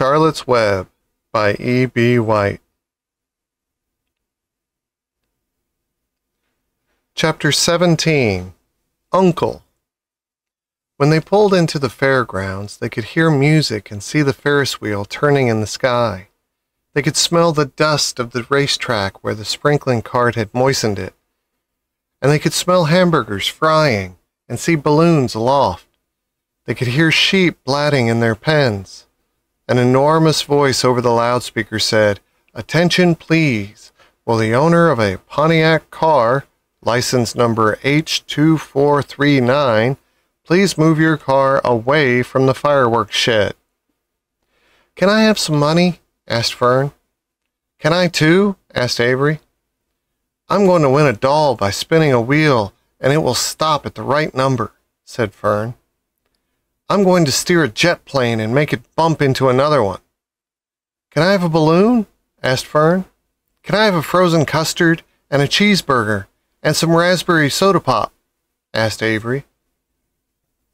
Charlotte's Web by E. B. White. Chapter 17 Uncle When they pulled into the fairgrounds, they could hear music and see the Ferris wheel turning in the sky. They could smell the dust of the racetrack where the sprinkling cart had moistened it. And they could smell hamburgers frying and see balloons aloft. They could hear sheep blatting in their pens. An enormous voice over the loudspeaker said, Attention, please. Will the owner of a Pontiac car, license number H2439, please move your car away from the fireworks shed? Can I have some money? asked Fern. Can I too? asked Avery. I'm going to win a doll by spinning a wheel, and it will stop at the right number, said Fern. I'm going to steer a jet plane and make it bump into another one. Can I have a balloon? asked Fern. Can I have a frozen custard and a cheeseburger and some raspberry soda pop? asked Avery.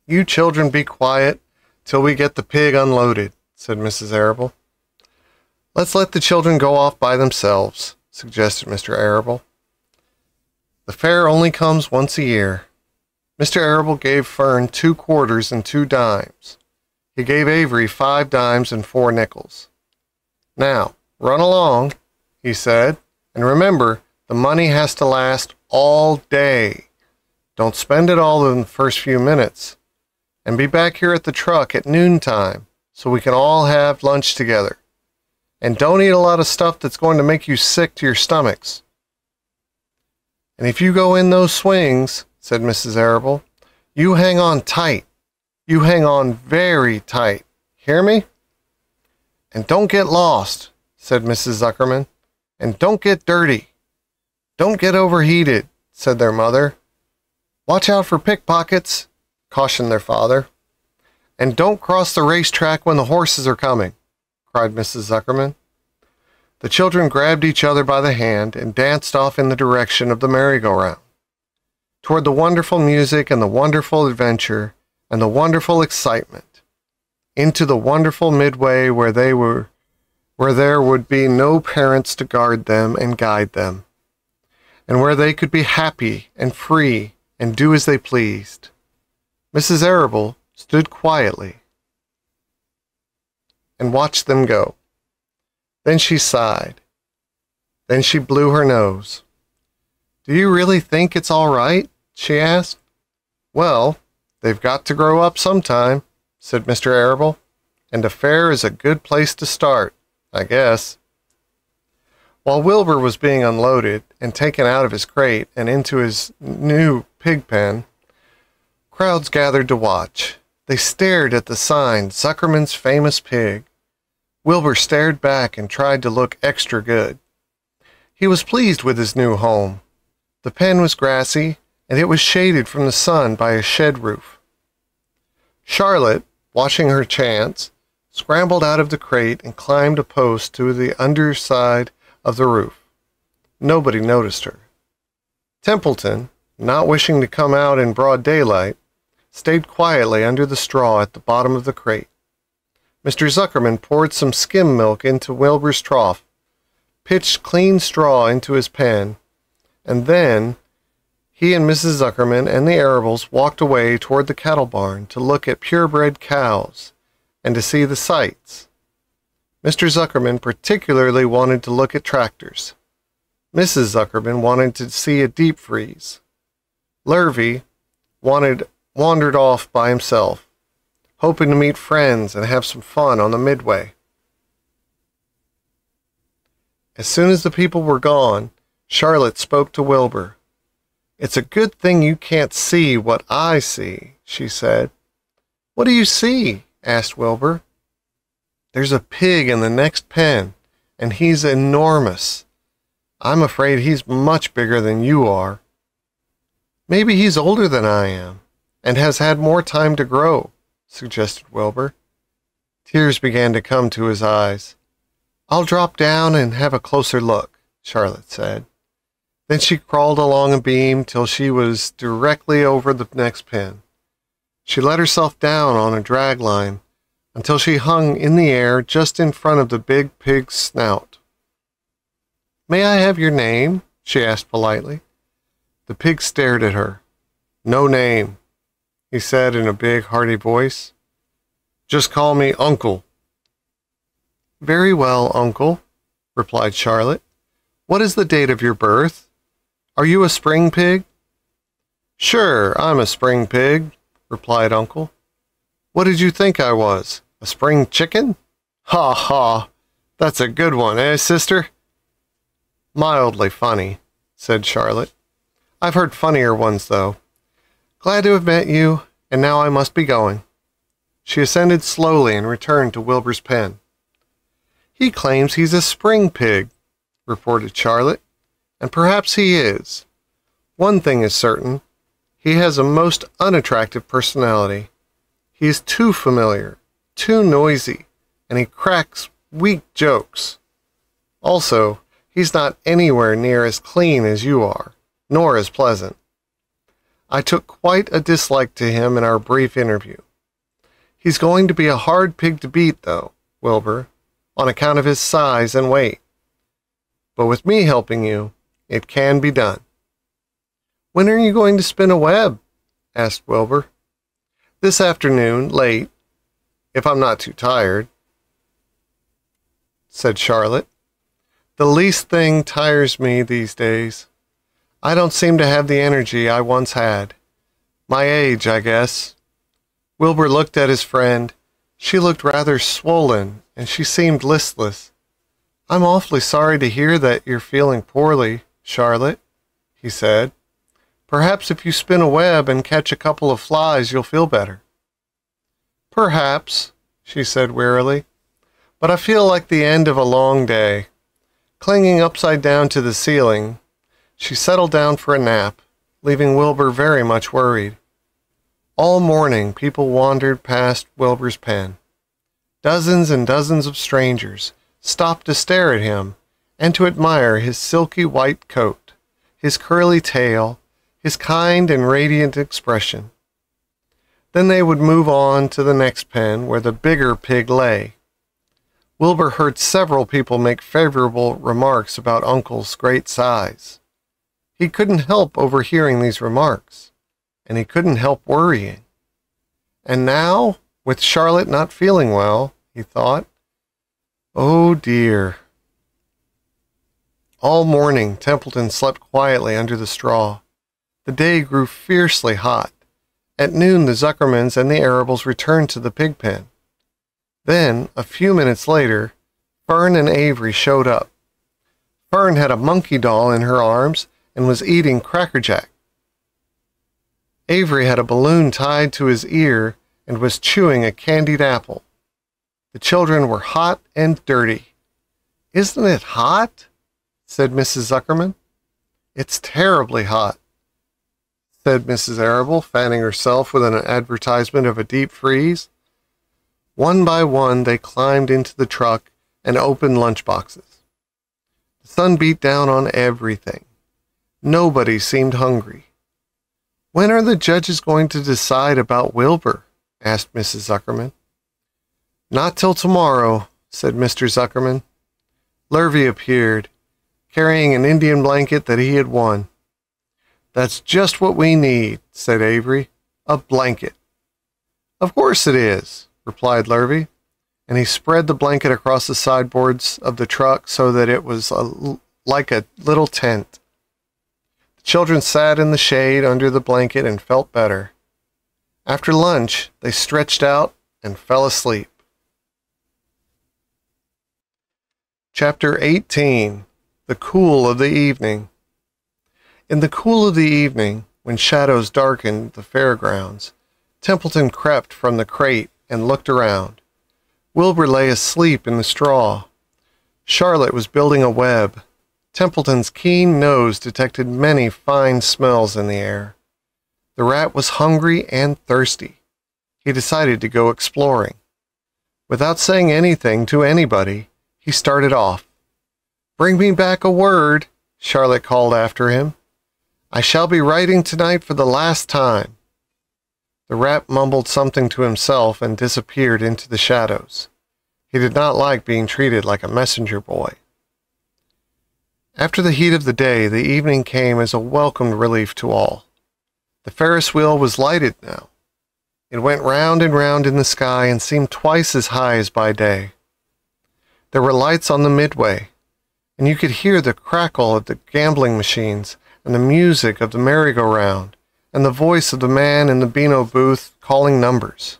You children be quiet till we get the pig unloaded, said Mrs. Arable. Let's let the children go off by themselves, suggested Mr. Arable. The fair only comes once a year, Mr. Arable gave Fern two quarters and two dimes. He gave Avery five dimes and four nickels. Now, run along, he said, and remember, the money has to last all day. Don't spend it all in the first few minutes. And be back here at the truck at noontime so we can all have lunch together. And don't eat a lot of stuff that's going to make you sick to your stomachs. And if you go in those swings, said Mrs. Arable. You hang on tight. You hang on very tight. Hear me? And don't get lost, said Mrs. Zuckerman. And don't get dirty. Don't get overheated, said their mother. Watch out for pickpockets, cautioned their father. And don't cross the racetrack when the horses are coming, cried Mrs. Zuckerman. The children grabbed each other by the hand and danced off in the direction of the merry-go-round toward the wonderful music and the wonderful adventure and the wonderful excitement, into the wonderful midway where they were where there would be no parents to guard them and guide them, and where they could be happy and free and do as they pleased. Mrs. Arable stood quietly and watched them go. Then she sighed. Then she blew her nose. Do you really think it's all right? She asked. Well, they've got to grow up sometime, said Mr. Arable, and a fair is a good place to start, I guess. While Wilbur was being unloaded and taken out of his crate and into his new pig pen, crowds gathered to watch. They stared at the sign, Zuckerman's famous pig. Wilbur stared back and tried to look extra good. He was pleased with his new home. The pen was grassy, and it was shaded from the sun by a shed roof. Charlotte, watching her chance, scrambled out of the crate and climbed a post to the underside of the roof. Nobody noticed her. Templeton, not wishing to come out in broad daylight, stayed quietly under the straw at the bottom of the crate. Mr. Zuckerman poured some skim milk into Wilbur's trough, pitched clean straw into his pen, and then, he and Mrs. Zuckerman and the Arables walked away toward the cattle barn to look at purebred cows and to see the sights. Mr. Zuckerman particularly wanted to look at tractors. Mrs. Zuckerman wanted to see a deep freeze. Lurvy wanted wandered off by himself, hoping to meet friends and have some fun on the midway. As soon as the people were gone, Charlotte spoke to Wilbur. It's a good thing you can't see what I see, she said. What do you see? asked Wilbur. There's a pig in the next pen, and he's enormous. I'm afraid he's much bigger than you are. Maybe he's older than I am, and has had more time to grow, suggested Wilbur. Tears began to come to his eyes. I'll drop down and have a closer look, Charlotte said. Then she crawled along a beam till she was directly over the next pin. She let herself down on a drag line until she hung in the air just in front of the big pig's snout. May I have your name? she asked politely. The pig stared at her. No name, he said in a big, hearty voice. Just call me Uncle. Very well, Uncle, replied Charlotte. What is the date of your birth? Are you a spring pig? Sure, I'm a spring pig, replied Uncle. What did you think I was? A spring chicken? Ha ha! That's a good one, eh, sister? Mildly funny, said Charlotte. I've heard funnier ones, though. Glad to have met you, and now I must be going. She ascended slowly and returned to Wilbur's pen. He claims he's a spring pig, reported Charlotte, and perhaps he is. One thing is certain he has a most unattractive personality. He is too familiar, too noisy, and he cracks weak jokes. Also, He's not anywhere near as clean as you are, nor as pleasant. I took quite a dislike to him in our brief interview. He's going to be a hard pig to beat, though, Wilbur, on account of his size and weight. But with me helping you, it can be done. When are you going to spin a web? asked Wilbur. This afternoon, late, if I'm not too tired, said Charlotte. The least thing tires me these days. I don't seem to have the energy I once had. My age, I guess. Wilbur looked at his friend. She looked rather swollen, and she seemed listless. I'm awfully sorry to hear that you're feeling poorly, Charlotte, he said. Perhaps if you spin a web and catch a couple of flies, you'll feel better. Perhaps, she said wearily, but I feel like the end of a long day. Clinging upside down to the ceiling, she settled down for a nap, leaving Wilbur very much worried. All morning, people wandered past Wilbur's pen. Dozens and dozens of strangers stopped to stare at him and to admire his silky white coat, his curly tail, his kind and radiant expression. Then they would move on to the next pen where the bigger pig lay, Wilbur heard several people make favorable remarks about Uncle's great size. He couldn't help overhearing these remarks, and he couldn't help worrying. And now, with Charlotte not feeling well, he thought, Oh dear. All morning, Templeton slept quietly under the straw. The day grew fiercely hot. At noon, the Zuckermans and the Arables returned to the pig pen. Then, a few minutes later, Fern and Avery showed up. Fern had a monkey doll in her arms and was eating Cracker Jack. Avery had a balloon tied to his ear and was chewing a candied apple. The children were hot and dirty. Isn't it hot? Said Mrs. Zuckerman. It's terribly hot, said Mrs. Arable, fanning herself with an advertisement of a deep freeze. One by one, they climbed into the truck and opened lunch boxes. The sun beat down on everything. Nobody seemed hungry. When are the judges going to decide about Wilbur? asked Mrs. Zuckerman. Not till tomorrow, said Mr. Zuckerman. Lurvy appeared, carrying an Indian blanket that he had won. That's just what we need, said Avery. A blanket. Of course it is, replied Lurvy, and he spread the blanket across the sideboards of the truck so that it was a, like a little tent. The children sat in the shade under the blanket and felt better. After lunch, they stretched out and fell asleep. Chapter 18 The Cool of the Evening In the cool of the evening, when shadows darkened the fairgrounds, Templeton crept from the crate and looked around. Wilbur lay asleep in the straw. Charlotte was building a web. Templeton's keen nose detected many fine smells in the air. The rat was hungry and thirsty. He decided to go exploring. Without saying anything to anybody, he started off. Bring me back a word, Charlotte called after him. I shall be writing tonight for the last time. The rat mumbled something to himself and disappeared into the shadows. He did not like being treated like a messenger boy. After the heat of the day, the evening came as a welcomed relief to all. The Ferris wheel was lighted now. It went round and round in the sky and seemed twice as high as by day. There were lights on the midway, and you could hear the crackle of the gambling machines and the music of the merry-go-round and the voice of the man in the Beano booth calling numbers.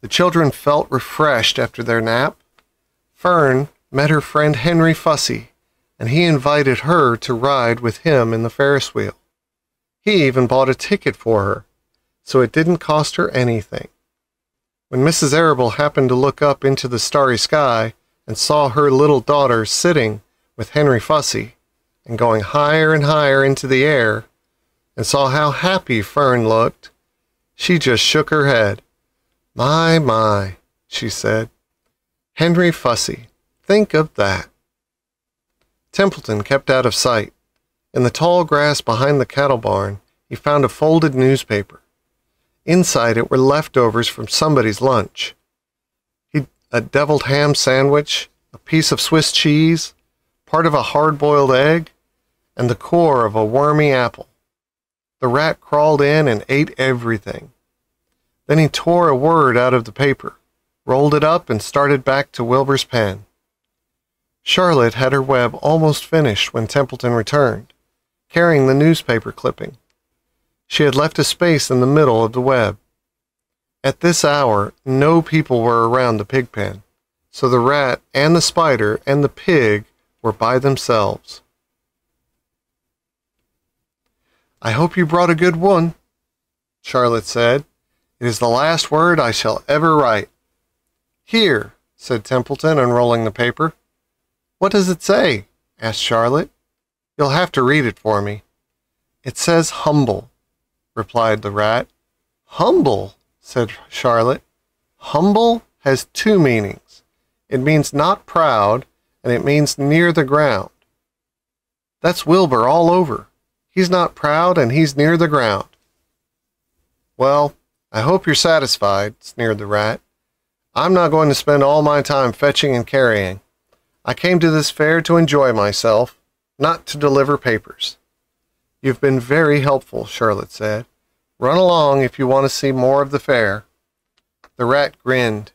The children felt refreshed after their nap. Fern met her friend Henry Fussy, and he invited her to ride with him in the Ferris wheel. He even bought a ticket for her, so it didn't cost her anything. When Mrs. Arable happened to look up into the starry sky and saw her little daughter sitting with Henry Fussy and going higher and higher into the air, and saw how happy Fern looked, she just shook her head. My, my, she said. Henry Fussy, think of that. Templeton kept out of sight. In the tall grass behind the cattle barn, he found a folded newspaper. Inside it were leftovers from somebody's lunch. A deviled ham sandwich, a piece of Swiss cheese, part of a hard-boiled egg, and the core of a wormy apple. The rat crawled in and ate everything. Then he tore a word out of the paper, rolled it up, and started back to Wilbur's pen. Charlotte had her web almost finished when Templeton returned, carrying the newspaper clipping. She had left a space in the middle of the web. At this hour, no people were around the pig pen, so the rat and the spider and the pig were by themselves. I hope you brought a good one, Charlotte said. It is the last word I shall ever write. Here, said Templeton, unrolling the paper. What does it say? asked Charlotte. You'll have to read it for me. It says humble, replied the rat. Humble, said Charlotte. Humble has two meanings. It means not proud, and it means near the ground. That's Wilbur all over. He's not proud, and he's near the ground. Well, I hope you're satisfied, sneered the rat. I'm not going to spend all my time fetching and carrying. I came to this fair to enjoy myself, not to deliver papers. You've been very helpful, Charlotte said. Run along if you want to see more of the fair. The rat grinned.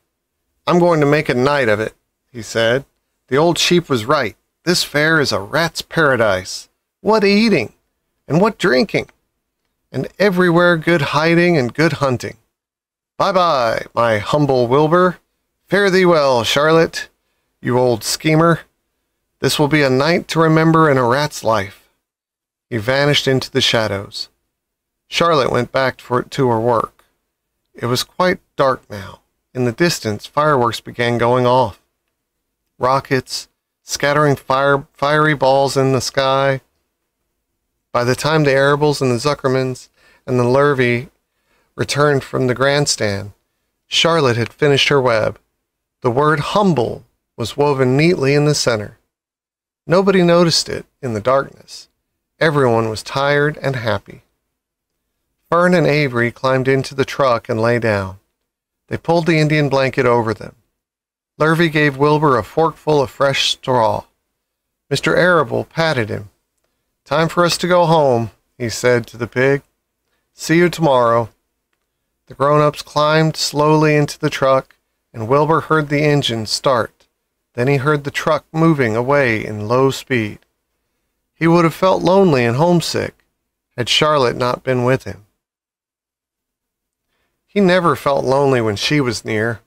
I'm going to make a night of it, he said. The old sheep was right. This fair is a rat's paradise. What eating! And what drinking! And everywhere good hiding and good hunting. Bye bye, my humble Wilbur. Fare thee well, Charlotte, you old schemer. This will be a night to remember in a rat's life. He vanished into the shadows. Charlotte went back for, to her work. It was quite dark now. In the distance, fireworks began going off. Rockets, scattering fire, fiery balls in the sky. By the time the Arables and the Zuckermans and the Lurvy returned from the grandstand, Charlotte had finished her web. The word humble was woven neatly in the center. Nobody noticed it in the darkness. Everyone was tired and happy. Fern and Avery climbed into the truck and lay down. They pulled the Indian blanket over them. Lurvy gave Wilbur a forkful of fresh straw. Mr. Arable patted him. Time for us to go home, he said to the pig. See you tomorrow. The grown-ups climbed slowly into the truck, and Wilbur heard the engine start. Then he heard the truck moving away in low speed. He would have felt lonely and homesick had Charlotte not been with him. He never felt lonely when she was near.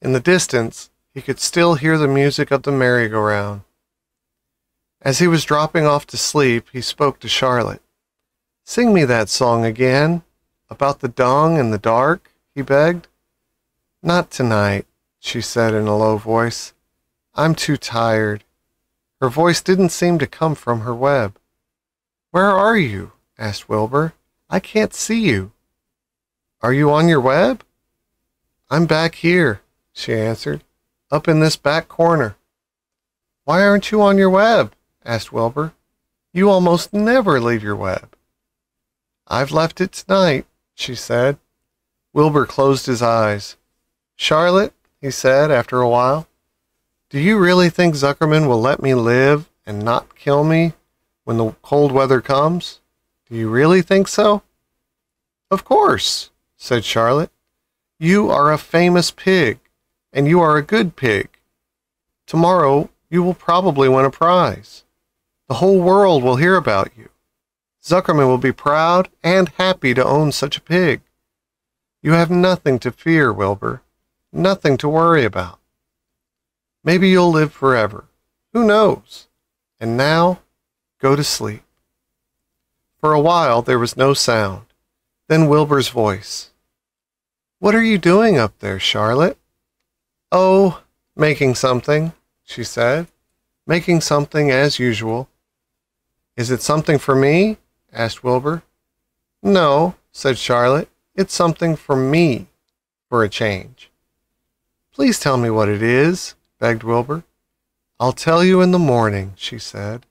In the distance, he could still hear the music of the merry-go-round. As he was dropping off to sleep, he spoke to Charlotte. Sing me that song again, about the dung and the dark, he begged. Not tonight, she said in a low voice. I'm too tired. Her voice didn't seem to come from her web. Where are you? asked Wilbur. I can't see you. Are you on your web? I'm back here, she answered, up in this back corner. Why aren't you on your web? asked Wilbur. You almost never leave your web. I've left it tonight, she said. Wilbur closed his eyes. Charlotte, he said after a while, do you really think Zuckerman will let me live and not kill me when the cold weather comes? Do you really think so? Of course, said Charlotte. You are a famous pig, and you are a good pig. Tomorrow you will probably win a prize. The whole world will hear about you. Zuckerman will be proud and happy to own such a pig. You have nothing to fear, Wilbur, nothing to worry about. Maybe you'll live forever. Who knows? And now, go to sleep. For a while there was no sound. Then Wilbur's voice. What are you doing up there, Charlotte? Oh, making something, she said. Making something as usual. Is it something for me? asked Wilbur. No, said Charlotte. It's something for me, for a change. Please tell me what it is, begged Wilbur. I'll tell you in the morning, she said.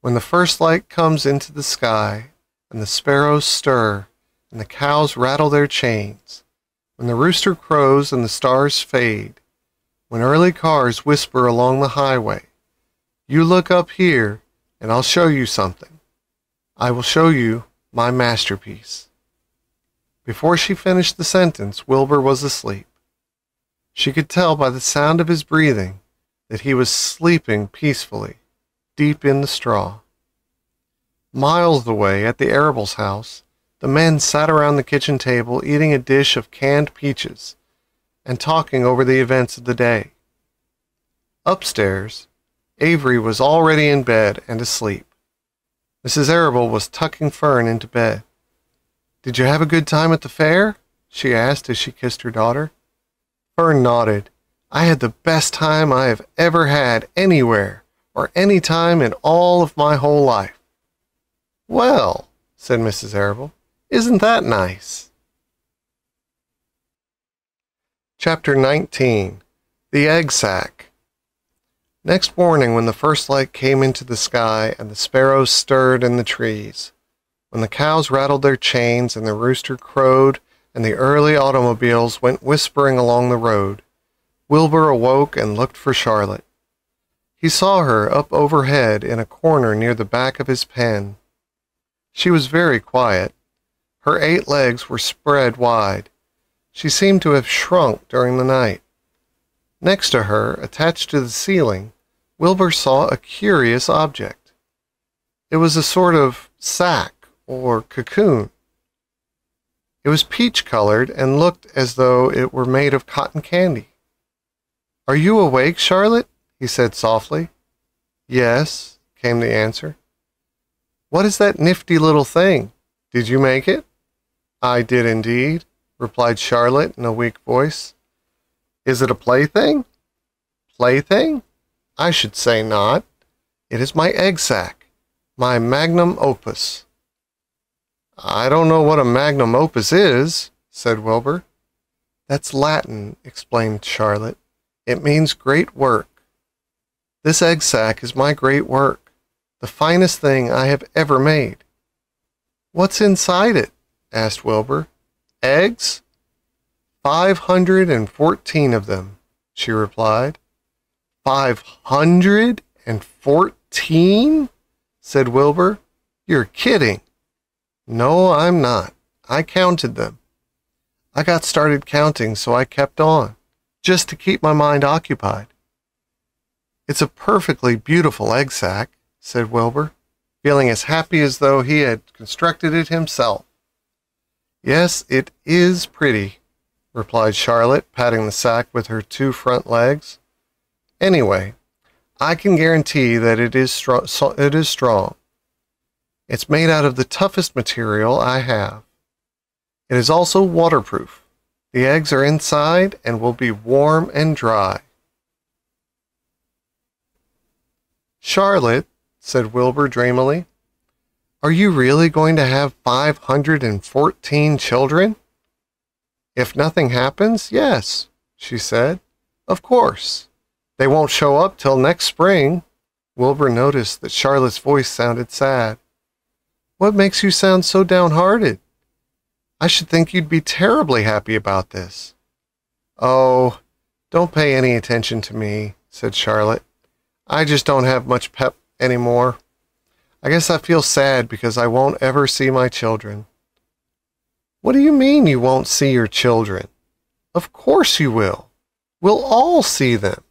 When the first light comes into the sky, and the sparrows stir, and the cows rattle their chains, when the rooster crows and the stars fade, when early cars whisper along the highway, you look up here, and I'll show you something. I will show you my masterpiece. Before she finished the sentence, Wilbur was asleep. She could tell by the sound of his breathing that he was sleeping peacefully, deep in the straw. Miles away at the Arables' house, the men sat around the kitchen table eating a dish of canned peaches and talking over the events of the day. Upstairs, Avery was already in bed and asleep. Mrs. Arable was tucking Fern into bed. Did you have a good time at the fair? she asked as she kissed her daughter. Fern nodded. I had the best time I have ever had anywhere or any time in all of my whole life. Well, said Mrs. Arable, isn't that nice? Chapter 19 The Egg Sac Next morning, when the first light came into the sky and the sparrows stirred in the trees, when the cows rattled their chains and the rooster crowed and the early automobiles went whispering along the road, Wilbur awoke and looked for Charlotte. He saw her up overhead in a corner near the back of his pen. She was very quiet. Her eight legs were spread wide. She seemed to have shrunk during the night. Next to her, attached to the ceiling, Wilbur saw a curious object. It was a sort of sack or cocoon. It was peach colored and looked as though it were made of cotton candy. Are you awake, Charlotte? he said softly. Yes, came the answer. What is that nifty little thing? Did you make it? I did indeed, replied Charlotte in a weak voice. Is it a plaything? Plaything? I should say not. It is my egg sac, my magnum opus. I don't know what a magnum opus is, said Wilbur. That's Latin, explained Charlotte. It means great work. This egg sac is my great work, the finest thing I have ever made. What's inside it? Asked Wilbur. Eggs? Five hundred and fourteen of them, she replied. Five hundred and fourteen? said Wilbur. You're kidding. No, I'm not. I counted them. I got started counting, so I kept on, just to keep my mind occupied. It's a perfectly beautiful egg sac, said Wilbur, feeling as happy as though he had constructed it himself. Yes, it is pretty, replied Charlotte, patting the sack with her two front legs. Anyway, I can guarantee that it is, strong, it is strong. It's made out of the toughest material I have. It is also waterproof. The eggs are inside and will be warm and dry. Charlotte, said Wilbur dreamily, are you really going to have 514 children? If nothing happens, yes, she said. Of course. They won't show up till next spring. Wilbur noticed that Charlotte's voice sounded sad. What makes you sound so downhearted? I should think you'd be terribly happy about this. Oh, don't pay any attention to me, said Charlotte. I just don't have much pep anymore. I guess I feel sad because I won't ever see my children. What do you mean you won't see your children? Of course you will. We'll all see them.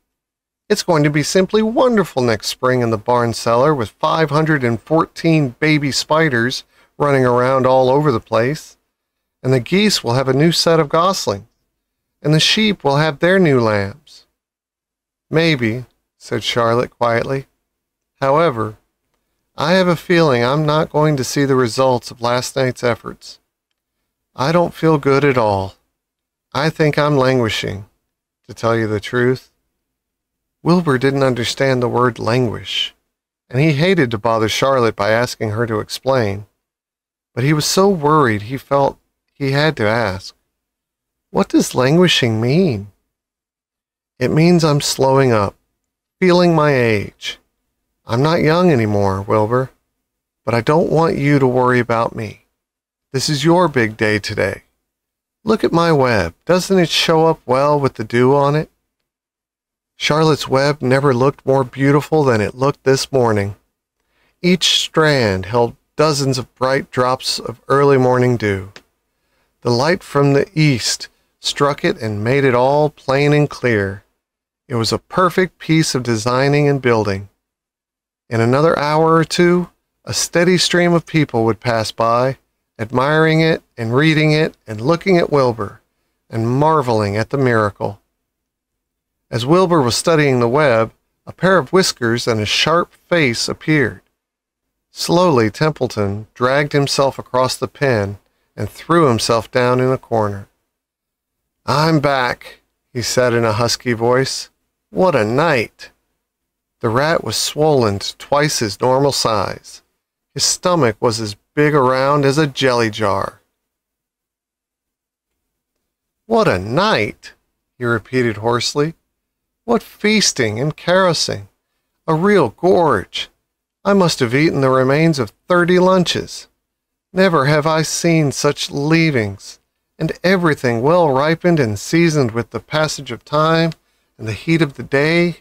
It's going to be simply wonderful next spring in the barn cellar with 514 baby spiders running around all over the place. And the geese will have a new set of goslings. And the sheep will have their new lambs. Maybe, said Charlotte quietly. However, I have a feeling I'm not going to see the results of last night's efforts. I don't feel good at all. I think I'm languishing, to tell you the truth. Wilbur didn't understand the word languish, and he hated to bother Charlotte by asking her to explain. But he was so worried he felt he had to ask. What does languishing mean? It means I'm slowing up, feeling my age. I'm not young anymore, Wilbur, but I don't want you to worry about me. This is your big day today. Look at my web. Doesn't it show up well with the dew on it? Charlotte's web never looked more beautiful than it looked this morning. Each strand held dozens of bright drops of early morning dew. The light from the east struck it and made it all plain and clear. It was a perfect piece of designing and building. In another hour or two, a steady stream of people would pass by, admiring it and reading it and looking at Wilbur and marveling at the miracle. As Wilbur was studying the web, a pair of whiskers and a sharp face appeared. Slowly, Templeton dragged himself across the pen and threw himself down in a corner. I'm back, he said in a husky voice. What a night! The rat was swollen to twice his normal size. His stomach was as big around as a jelly jar. What a night! he repeated hoarsely. What feasting and carousing! A real gorge! I must have eaten the remains of thirty lunches. Never have I seen such leavings, and everything well ripened and seasoned with the passage of time and the heat of the day.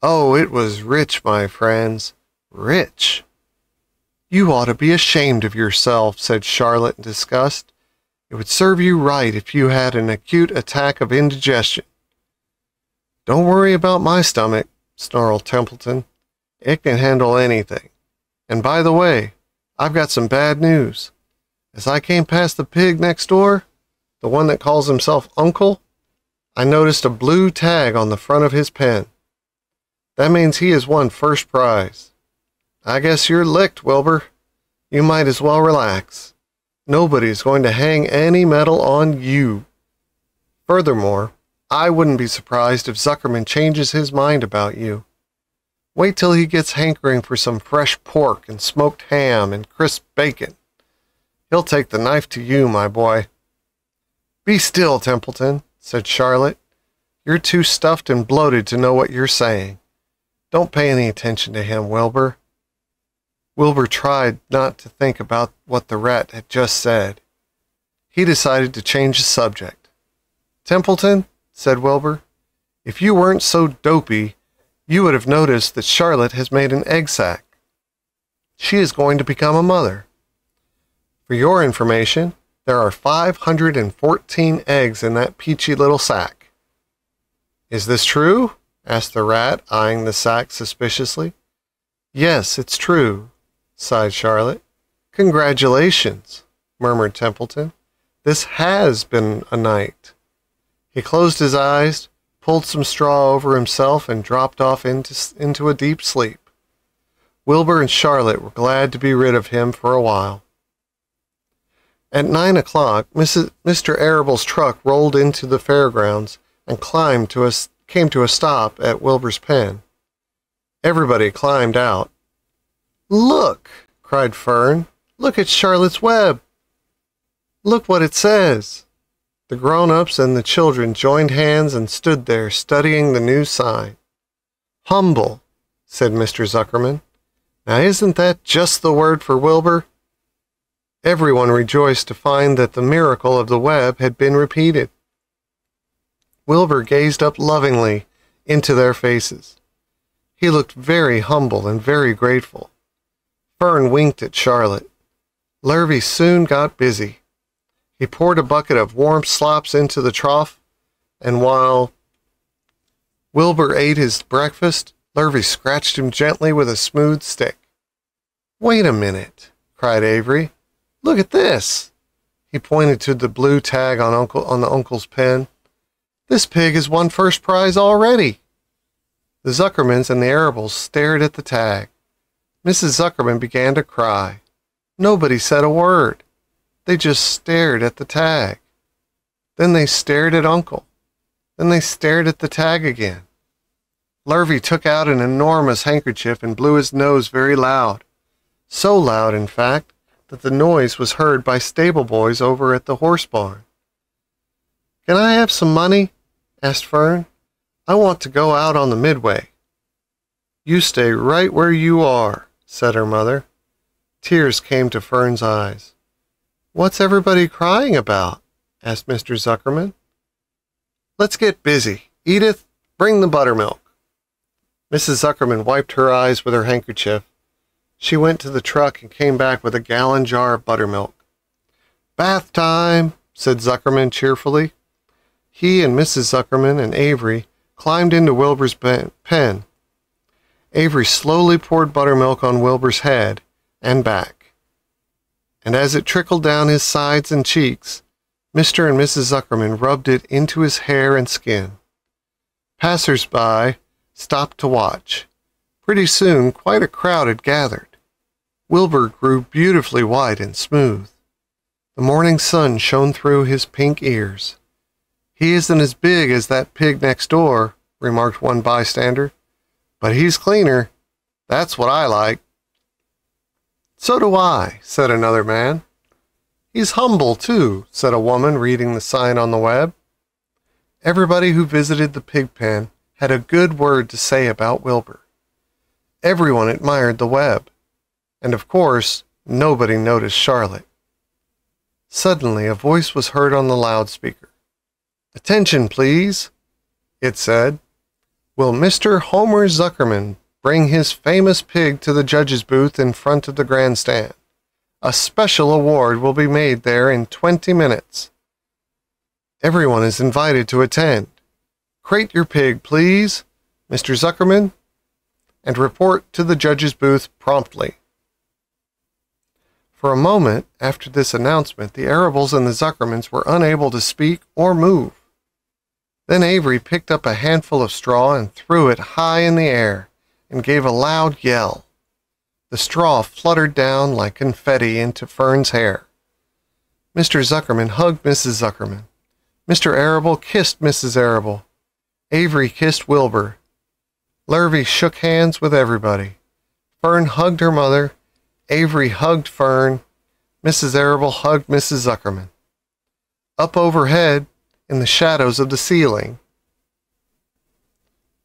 Oh, it was rich, my friends, rich. You ought to be ashamed of yourself, said Charlotte in disgust. It would serve you right if you had an acute attack of indigestion. Don't worry about my stomach, snarled Templeton. It can handle anything. And by the way, I've got some bad news. As I came past the pig next door, the one that calls himself Uncle, I noticed a blue tag on the front of his pen. That means he has won first prize. I guess you're licked, Wilbur. You might as well relax. Nobody's going to hang any medal on you. Furthermore, I wouldn't be surprised if Zuckerman changes his mind about you. Wait till he gets hankering for some fresh pork and smoked ham and crisp bacon. He'll take the knife to you, my boy. Be still, Templeton, said Charlotte. You're too stuffed and bloated to know what you're saying. Don't pay any attention to him, Wilbur. Wilbur tried not to think about what the rat had just said. He decided to change the subject. Templeton, said Wilbur. If you weren't so dopey, you would have noticed that Charlotte has made an egg sac. She is going to become a mother. For your information, there are 514 eggs in that peachy little sack. Is this true? Asked the rat, eyeing the sack suspiciously. Yes, it's true, sighed Charlotte. Congratulations, murmured Templeton. This has been a night. He closed his eyes, pulled some straw over himself, and dropped off into, into a deep sleep. Wilbur and Charlotte were glad to be rid of him for a while. At nine o'clock, Mrs. Mr. Arable's truck rolled into the fairgrounds and climbed to a, came to a stop at Wilbur's pen. Everybody climbed out. Look, cried Fern. Look at Charlotte's web. Look what it says. The grown ups and the children joined hands and stood there studying the new sign. Humble, said Mr. Zuckerman. Now, isn't that just the word for Wilbur? Everyone rejoiced to find that the miracle of the web had been repeated. Wilbur gazed up lovingly into their faces. He looked very humble and very grateful. Fern winked at Charlotte. Lurvy soon got busy. He poured a bucket of warm slops into the trough, and while Wilbur ate his breakfast, Lurvy scratched him gently with a smooth stick. Wait a minute, cried Avery. Look at this. He pointed to the blue tag on uncle on the uncle's pen. This pig has won first prize already. The Zuckermans and the Arables stared at the tag. Mrs. Zuckerman began to cry. Nobody said a word. They just stared at the tag. Then they stared at Uncle. Then they stared at the tag again. Lurvy took out an enormous handkerchief and blew his nose very loud. So loud, in fact, that the noise was heard by stable boys over at the horse barn. Can I have some money? Asked Fern. I want to go out on the midway. You stay right where you are, said her mother. Tears came to Fern's eyes. What's everybody crying about? asked Mr. Zuckerman. Let's get busy. Edith, bring the buttermilk. Mrs. Zuckerman wiped her eyes with her handkerchief. She went to the truck and came back with a gallon jar of buttermilk. Bath time, said Zuckerman cheerfully. He and Mrs. Zuckerman and Avery climbed into Wilbur's pen. Avery slowly poured buttermilk on Wilbur's head and back. And as it trickled down his sides and cheeks, Mr. and Mrs. Zuckerman rubbed it into his hair and skin. Passers-by stopped to watch. Pretty soon, quite a crowd had gathered. Wilbur grew beautifully white and smooth. The morning sun shone through his pink ears. He isn't as big as that pig next door, remarked one bystander, but he's cleaner. That's what I like. So do I, said another man. He's humble, too, said a woman reading the sign on the web. Everybody who visited the pig pen had a good word to say about Wilbur. Everyone admired the web, and of course, nobody noticed Charlotte. Suddenly, a voice was heard on the loudspeaker. Attention, please, it said. Will Mr. Homer Zuckerman bring his famous pig to the judge's booth in front of the grandstand. A special award will be made there in 20 minutes. Everyone is invited to attend. Crate your pig, please, Mr. Zuckerman, and report to the judge's booth promptly. For a moment after this announcement, the Arables and the Zuckermans were unable to speak or move. Then Avery picked up a handful of straw and threw it high in the air and gave a loud yell. The straw fluttered down like confetti into Fern's hair. Mr. Zuckerman hugged Mrs. Zuckerman. Mr. Arable kissed Mrs. Arable. Avery kissed Wilbur. Lurvy shook hands with everybody. Fern hugged her mother. Avery hugged Fern. Mrs. Arable hugged Mrs. Zuckerman. Up overhead, in the shadows of the ceiling,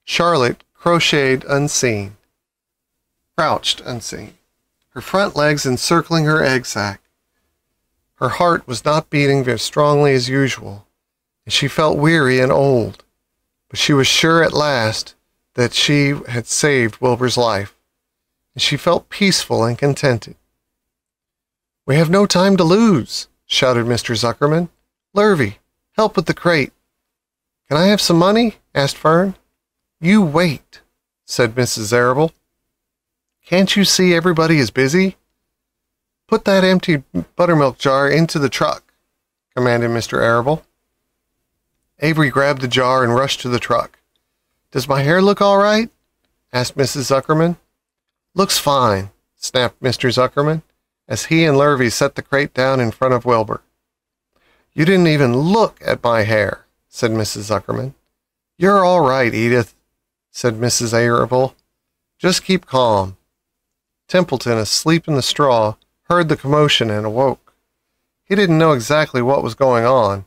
Charlotte crocheted unseen, crouched unseen, her front legs encircling her egg sac. Her heart was not beating as strongly as usual, and she felt weary and old, but she was sure at last that she had saved Wilbur's life, and she felt peaceful and contented. We have no time to lose, shouted Mr. Zuckerman. Lurvy, help with the crate. Can I have some money? asked Fern. You wait, said Mrs. Arable. Can't you see everybody is busy? Put that empty buttermilk jar into the truck, commanded Mr. Arable. Avery grabbed the jar and rushed to the truck. Does my hair look all right? asked Mrs. Zuckerman. Looks fine, snapped Mr. Zuckerman, as he and Lurvy set the crate down in front of Wilbur. You didn't even look at my hair, said Mrs. Zuckerman. You're all right, Edith, said Mrs. Arable. Just keep calm. Templeton, asleep in the straw, heard the commotion and awoke. He didn't know exactly what was going on,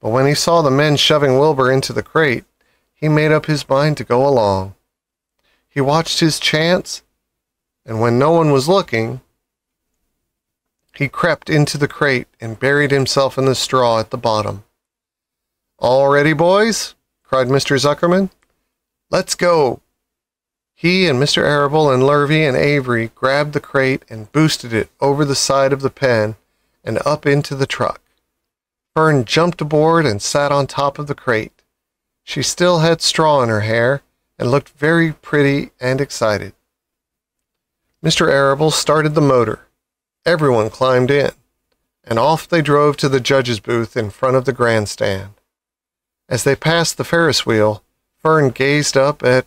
but when he saw the men shoving Wilbur into the crate, he made up his mind to go along. He watched his chance, and when no one was looking, He crept into the crate and buried himself in the straw at the bottom. All ready, boys? cried Mr. Zuckerman. Let's go. He and Mr. Arable and Lurvy and Avery grabbed the crate and boosted it over the side of the pen and up into the truck. Fern jumped aboard and sat on top of the crate. She still had straw in her hair and looked very pretty and excited. Mr. Arable started the motor. Everyone climbed in, and off they drove to the judge's booth in front of the grandstand. As they passed the Ferris wheel, Fern gazed up at,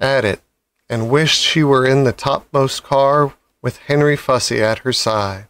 at it and wished she were in the topmost car with Henry Fussy at her side.